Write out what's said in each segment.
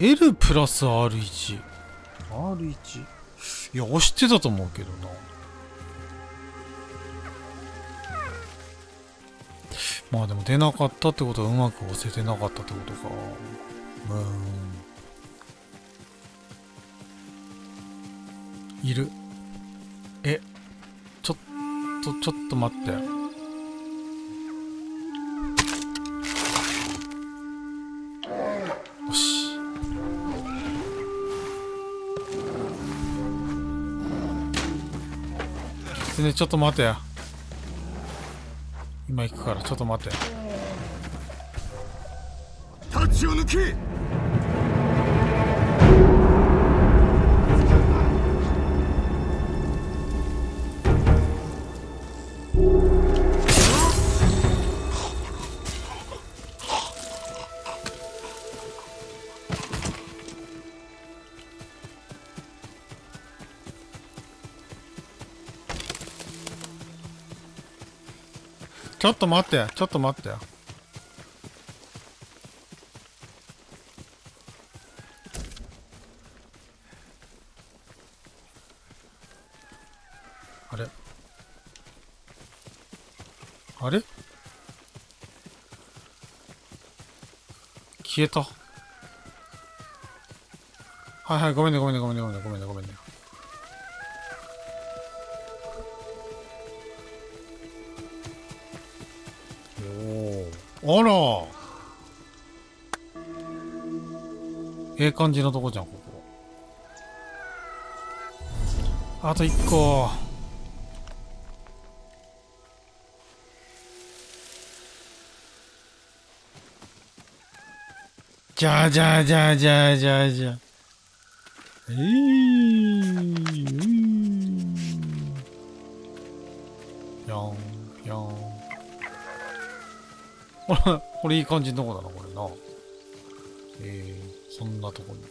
L プラス R1。R1? いや、押してたと思うけどな。まあでも出なかったってことはうまく押せてなかったってことか。うん。いる。え、ちょっと、ちょっと待って。ね、ちょっと待てや。今行くからちょっと待てタチを抜けょっと待ってちょっと待ってあれ？あれ？消えた。はいはいごめんねごめんねごめんねごめんねごめんねごめんね。あら。ええ感じのとこじゃんここ。あと1個。じゃあじゃあじゃあじゃあじゃあじゃあ。ええー。これ、これいい感じのとこだな、これな。えー、そんなとこに。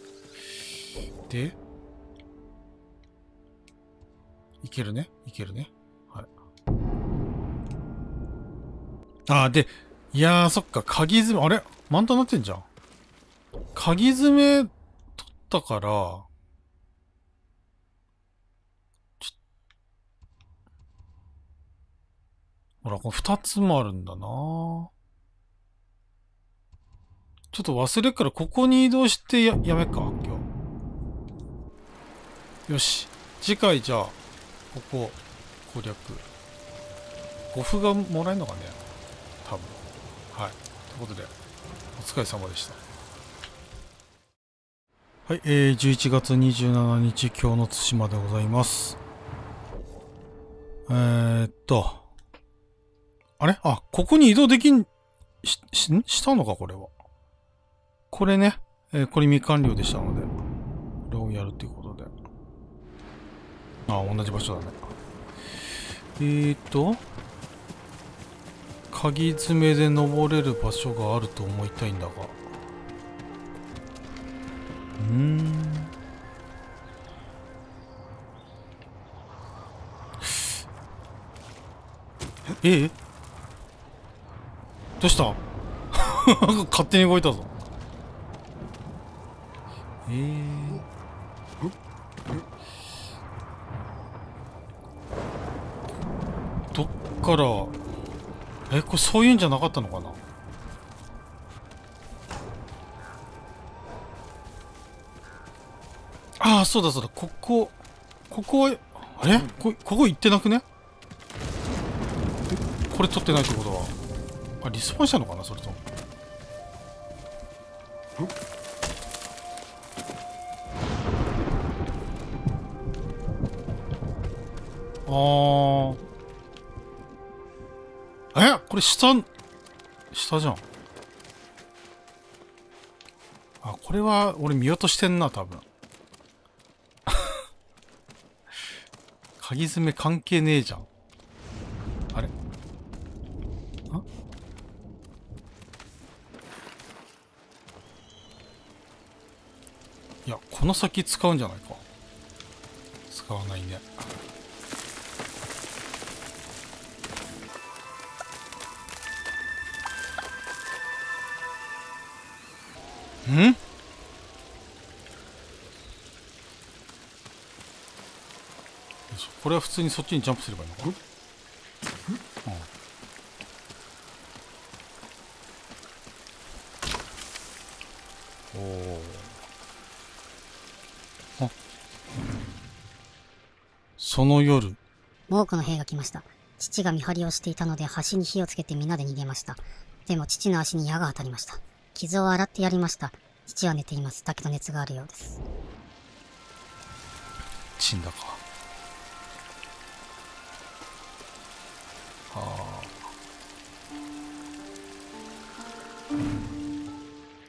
で、いけるねいけるね。はい。あー、で、いやー、そっか、鍵詰め、あれ？満タンなってんじゃん。鍵詰め取ったから、ほら、これ二つもあるんだなちょっと忘れっからここに移動してや、やめっか、今日。よし。次回じゃあ、ここ、攻略。5歩がもらえるのかね多分。はい。ということで、お疲れ様でした。はい、えー、11月27日、今日の対馬でございます。えー、っと。あれ？あ、ここに移動できん、し、し、したのかこれは。これね、えー、これ未完了でしたので、これをやるということで。あ、同じ場所だね。えーと、鍵爪で登れる場所があると思いたいんだが。うーん。え？え？どうした？勝手に動いたぞ。えー、どっからえこれそういうんじゃなかったのかな？ああそうだそうだ。ここここはあれ？こここ行ってなくね？これ取ってないってことは。あリスポンしたのかなそれとあー。え？これ下、下じゃん。あ、これは俺見落としてんな、多分。鍵爪関係ねえじゃん。あれ？あ？いや、この先使うんじゃないか。使わないね。ん？これは普通にそっちにジャンプすればいいのかな、うん？おおあ。その夜。多くの兵が来ました。父が見張りをしていたので橋に火をつけてみんなで逃げました。でも父の足に矢が当たりました。傷を洗ってやりました父は寝ていますだけど熱があるようです死んだかはあ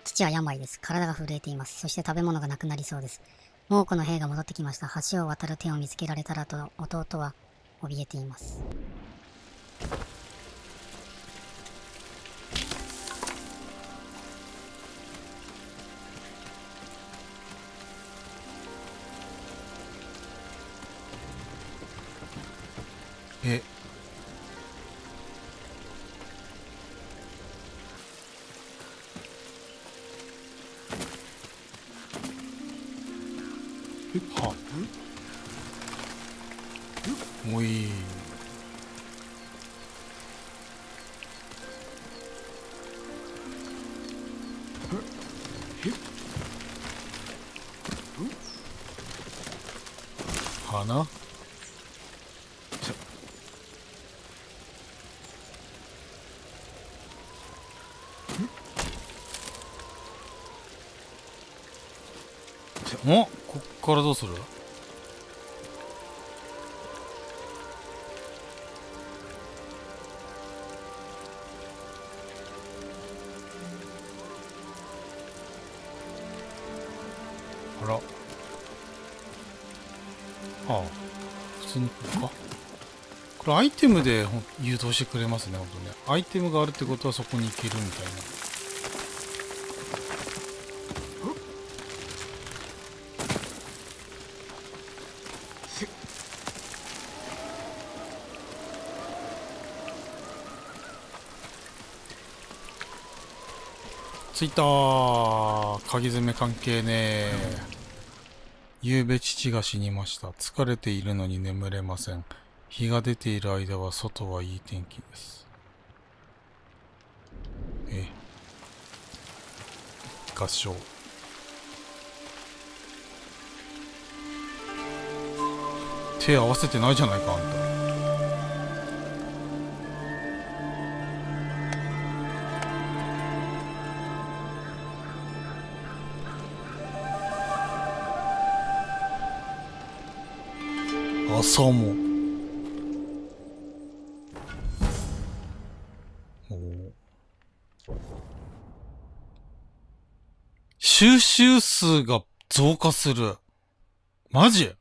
父は病です。体が震えています。そして食べ物がなくなりそうです。猛虎の兵が戻ってきました。橋を渡る手を見つけられたらと弟は怯えています。お？こっからどうする？あら。ああ。普通にこうか。これアイテムで誘導してくれますねほんとね。アイテムがあるってことはそこに行けるみたいな着いた鍵爪関係ねえ。夕べ父が死にました。疲れているのに眠れません。日が出ている間は外はいい天気です。え。合唱。手合わせてないじゃないかあんた。朝も。収集数が増加する。マジ？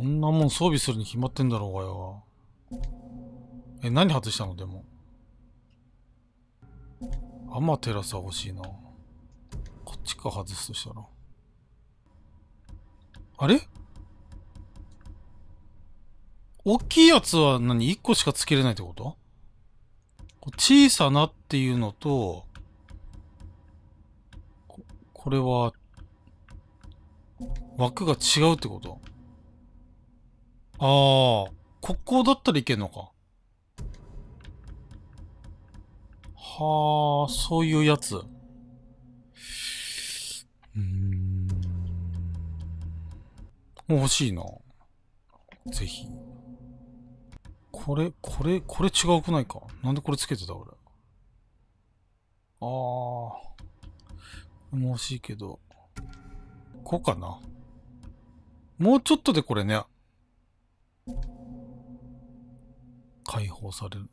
こんなもん装備するに決まってんだろうがよ。え、何外したの？でも。アマテラスは欲しいな。こっちか外すとしたら。あれ？大きいやつは何 ?1 個しかつけれないってこと？小さなっていうのと、ここれは、枠が違うってこと？ああ、ここだったらいけんのか。はあ、そういうやつ。うーん。欲しいな。ぜひ。これ、これ、これ違うくないかなんでこれつけてた俺。あー。欲しいけど。こうかな。もうちょっとでこれね。解放される。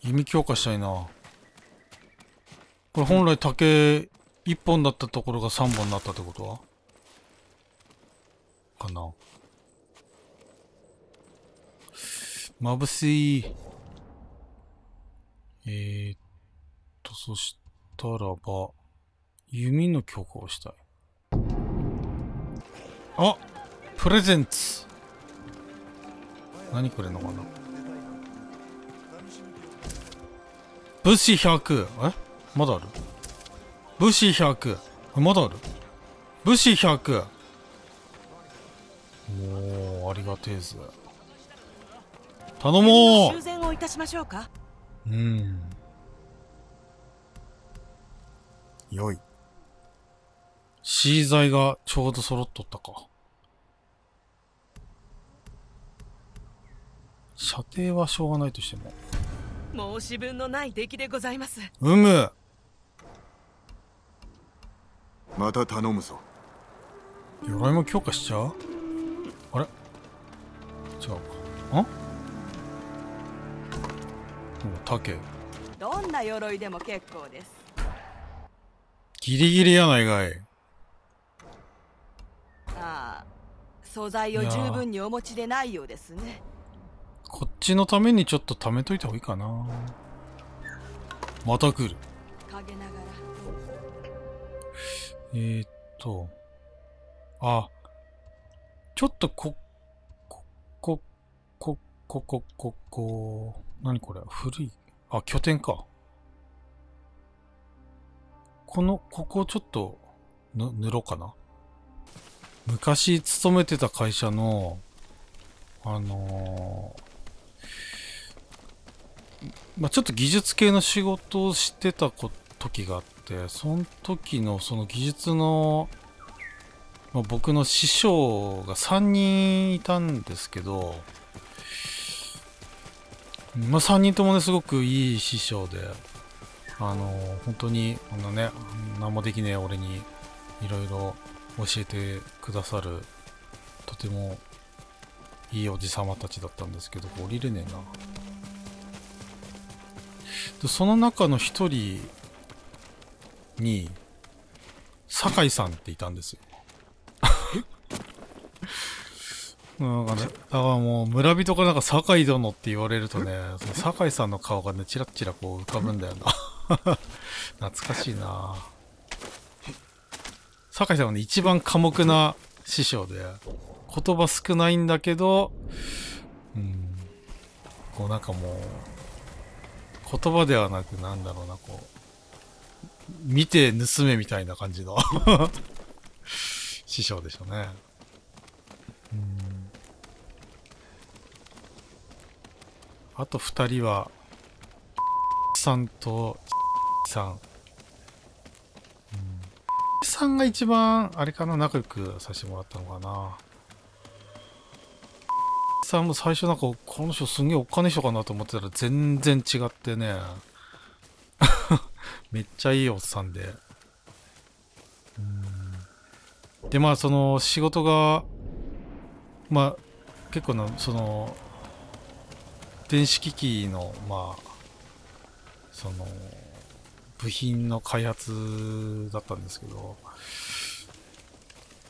弓強化したいな。これ本来竹1本だったところが3本になったってことは？かな。眩しい。えー、っと、そしたらば、弓の強化をしたい。あプレゼンツ。何くれんのかな？武士100え？まだある？武士100まだある？武士100もうありがてえぜ。頼も修繕をいたしましょうか。ううん。よい C 剤がちょうど揃っとったか。射程はしょうがないとしても。申し分のない出来でございます。うむまた頼むぞ。鎧も強化しちゃう？あれ？違うか。んお竹。どんな鎧でも結構です。ギリギリやないかいああ素材を十分にお持ちでないようですね。こっちのためにちょっと貯めといた方がいいかな。また来る。陰ながらえー、っと。あ。ちょっとここここここここ何これ？古い。あ拠点か。このここをちょっとぬ塗ろうかな。昔勤めてた会社のあのーまあ、ちょっと技術系の仕事をしてたこ時があって、その時のその技術の、まあ、僕の師匠が3人いたんですけど、まあ、3人ともね、すごくいい師匠で、あの本当に、こんなね、何もできねえ俺にいろいろ教えてくださる、とてもいいおじさまたちだったんですけど、降りれねえな。でその中の一人に酒井さんっていたんですよ なんかね、だからもう村人からなんか酒井殿って言われるとね、その酒井さんの顔がね、チラッチラこう浮かぶんだよな。懐かしいな酒井さんはね、一番寡黙な師匠で、言葉少ないんだけど、うん、こうなんかもう、言葉ではなくなんだろうなこう見て盗めみたいな感じの 師匠でしょうね。うん。あと二人はさんとさん、うん、さんが一番あれかな仲良くさせてもらったのかな。さんも最初なんかこの人すんげえおっかねえ人かなと思ってたら全然違ってね。めっちゃいいおっさんで。でまあその仕事がまあ結構なその電子機器のまあその部品の開発だったんですけど、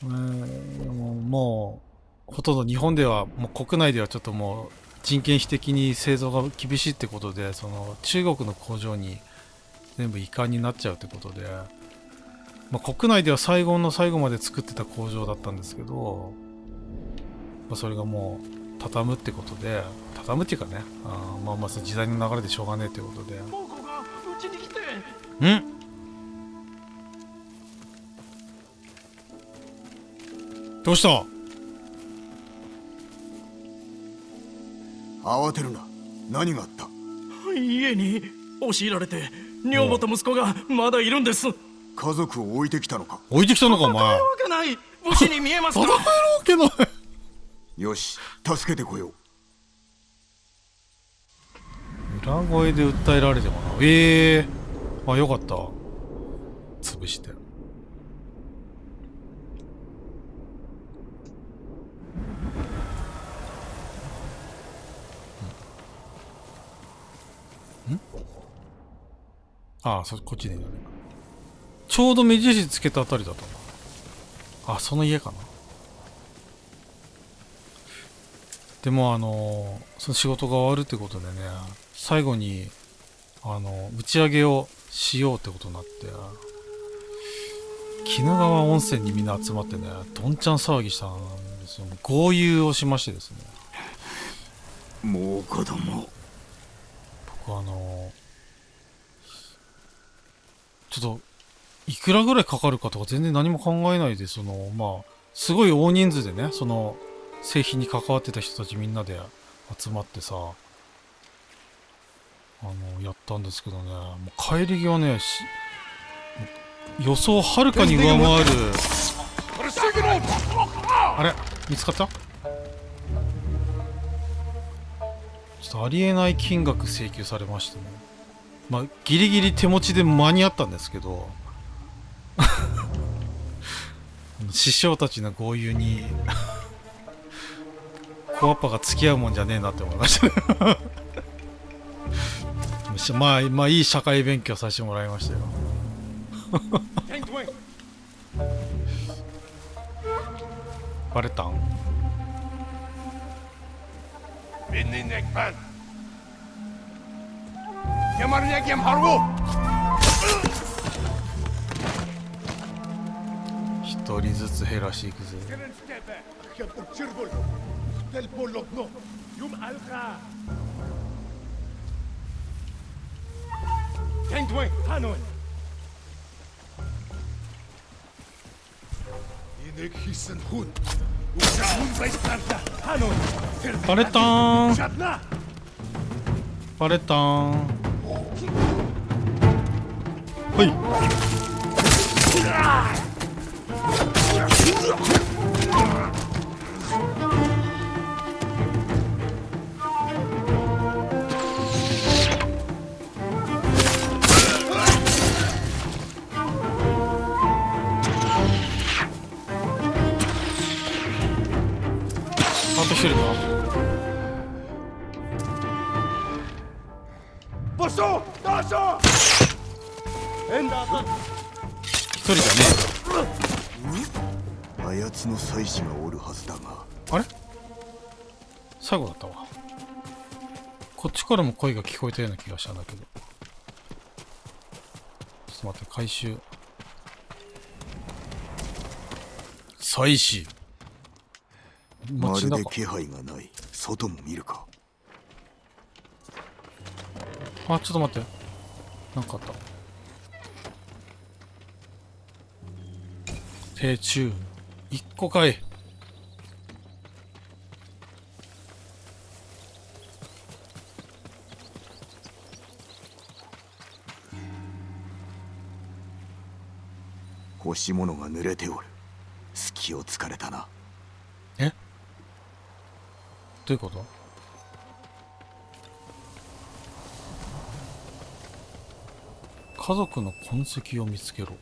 えー、もうほとんど日本ではもう国内ではちょっともう人件費的に製造が厳しいってことでその中国の工場に全部移管になっちゃうってことで、まあ、国内では最後の最後まで作ってた工場だったんですけど、まあ、それがもう畳むってことで畳むっていうかねあまあまあ時代の流れでしょうがねえってことで。ん。どうした？慌てるな。何があった？家に押し入られて女房と息子がまだいるんです。家族を置いてきたのか？置いてきたのかお前。戦えるわけない。武士に見えますか？戦えるわけない。よし助けてこよう。裏声で訴えられてもな。ええー、あよかった。潰して。ん。ああそこっちでいいんだねちょうど目印つけたあたりだったな。あその家かな。でもあのその仕事が終わるってことでね最後にあの打ち上げをしようってことになって。鬼怒川温泉にみんな集まってねどんちゃん騒ぎしたんですよ。豪遊をしましてですね。もう子供。僕あのちょっといくらぐらいかかるかとか全然何も考えないで、その、まあ、すごい大人数でね、その、製品に関わってた人たちみんなで集まってさ、あの、やったんですけどね、もう帰り際ね、予想をはるかに上回る、あれ？見つかった？ちょっとありえない金額請求されましてね。まあ、ギリギリ手持ちで間に合ったんですけど、師匠たちの豪遊にコアッパが付き合うもんじゃねえなって思いましたね。まあまあいい社会勉強させてもらいましたよ。バレたん？一人ずつ減らしていくぜ Tentwen, Hanoi. İnek hissen hun. Uçağın baystarda. Hanoi. バレたーん Şadna. の祭司がおるはずだが。あれ？最後だったわ。こっちからも声が聞こえたような気がしたんだけど。ちょっと待って回収。祭司。まるで気配がない。外も見るか。あちょっと待って。なんかあった。ペ中。一個かい干し物が濡れておる。隙を突かれたな。え？どういうこと？家族の痕跡を見つけろ。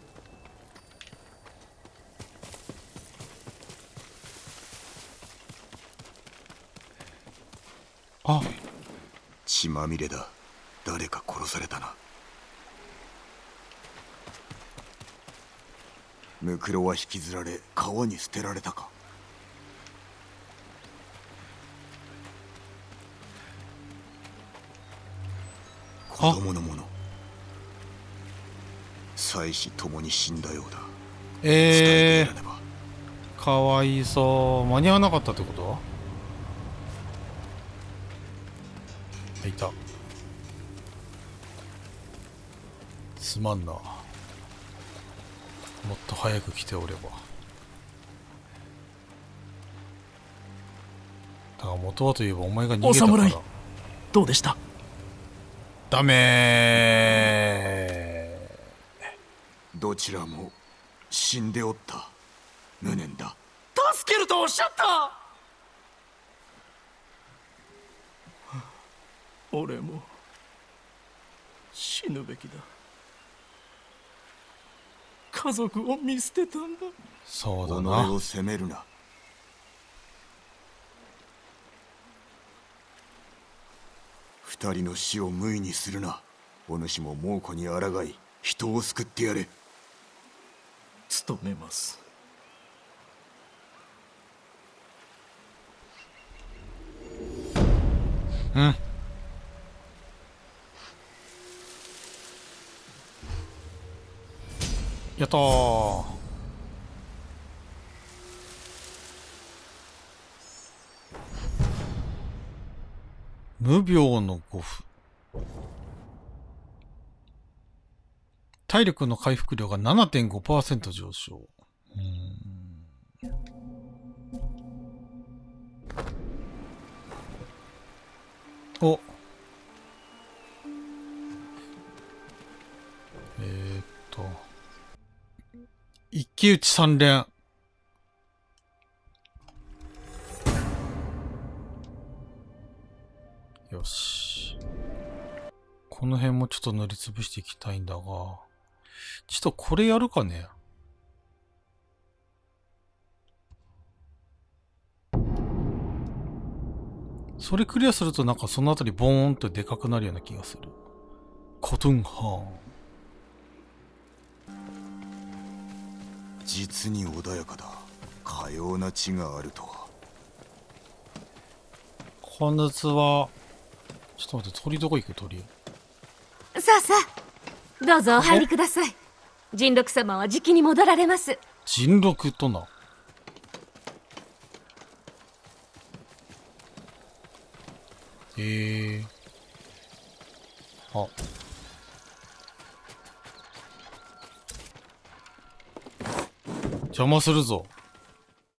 血まみれだ。誰か殺されたな。ムクロは引きずられ川に捨てられたか。子供のもの。妻子ともに死んだようだ。伝えてえー、かわいそう。間に合わなかったってこと？いた。すまんな。もっと早く来ておれば。だから元はといえばお前が逃げたから。お侍どうでした？ダメどちらも死んでおった。無念だ。助けるとおっしゃった俺も死ぬべきだ。家族を見捨てたんだ。そうだ己なを責めるな。二人の死を無意にするな。お主も猛虎に抗い人を救ってやれ。務めます。うんやったー無病の五符体力の回復量が7.5%上昇。うんおえー、っと。一騎打ち三連。よし。この辺もちょっと塗りつぶしていきたいんだが、ちょっとこれやるかね。それクリアするとなんかそのあたりボーンとでかくなるような気がする。コトゥンハーン。実に穏やかだかような地があるとはこの図は、ちょっと待って、鳥どこ行く鳥？さあさあどうぞお入りください人六様はじきに戻られます人禄とな？えー。あ。邪魔するぞ。